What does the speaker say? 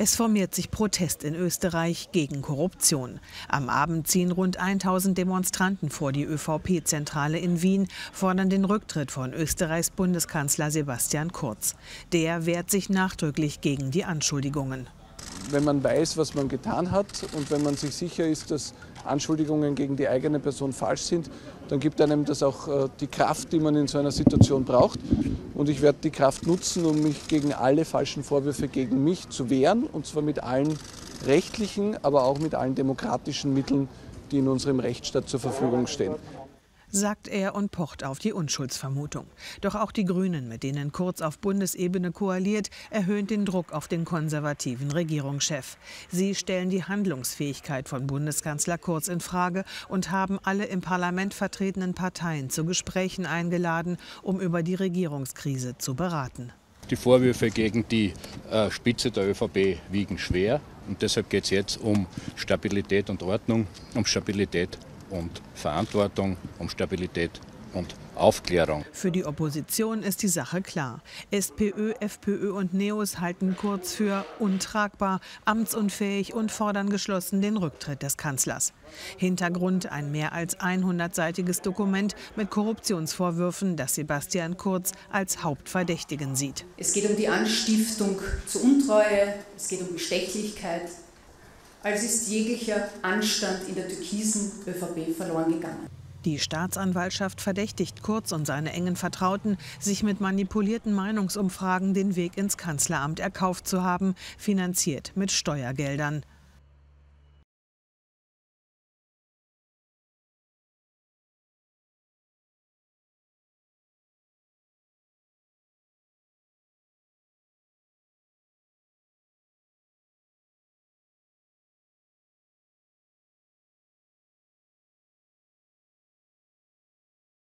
Es formiert sich Protest in Österreich gegen Korruption. Am Abend ziehen rund 1000 Demonstranten vor die ÖVP-Zentrale in Wien, fordern den Rücktritt von Österreichs Bundeskanzler Sebastian Kurz. Der wehrt sich nachdrücklich gegen die Anschuldigungen. Wenn man weiß, was man getan hat und wenn man sich sicher ist, dass Anschuldigungen gegen die eigene Person falsch sind, dann gibt einem das auch äh, die Kraft, die man in so einer Situation braucht. Und ich werde die Kraft nutzen, um mich gegen alle falschen Vorwürfe gegen mich zu wehren, und zwar mit allen rechtlichen, aber auch mit allen demokratischen Mitteln, die in unserem Rechtsstaat zur Verfügung stehen sagt er und pocht auf die Unschuldsvermutung. Doch auch die Grünen, mit denen Kurz auf Bundesebene koaliert, erhöhen den Druck auf den konservativen Regierungschef. Sie stellen die Handlungsfähigkeit von Bundeskanzler Kurz in Frage und haben alle im Parlament vertretenen Parteien zu Gesprächen eingeladen, um über die Regierungskrise zu beraten. Die Vorwürfe gegen die äh, Spitze der ÖVP wiegen schwer. Und deshalb geht es jetzt um Stabilität und Ordnung, um Stabilität und Verantwortung, um Stabilität und Aufklärung. Für die Opposition ist die Sache klar. SPÖ, FPÖ und Neos halten kurz für untragbar, amtsunfähig und fordern geschlossen den Rücktritt des Kanzlers. Hintergrund ein mehr als 100-seitiges Dokument mit Korruptionsvorwürfen, das Sebastian Kurz als Hauptverdächtigen sieht. Es geht um die Anstiftung zur Untreue, es geht um Bestechlichkeit, als ist jeglicher Anstand in der türkisen ÖVP verloren gegangen. Die Staatsanwaltschaft verdächtigt Kurz und seine engen Vertrauten, sich mit manipulierten Meinungsumfragen den Weg ins Kanzleramt erkauft zu haben, finanziert mit Steuergeldern.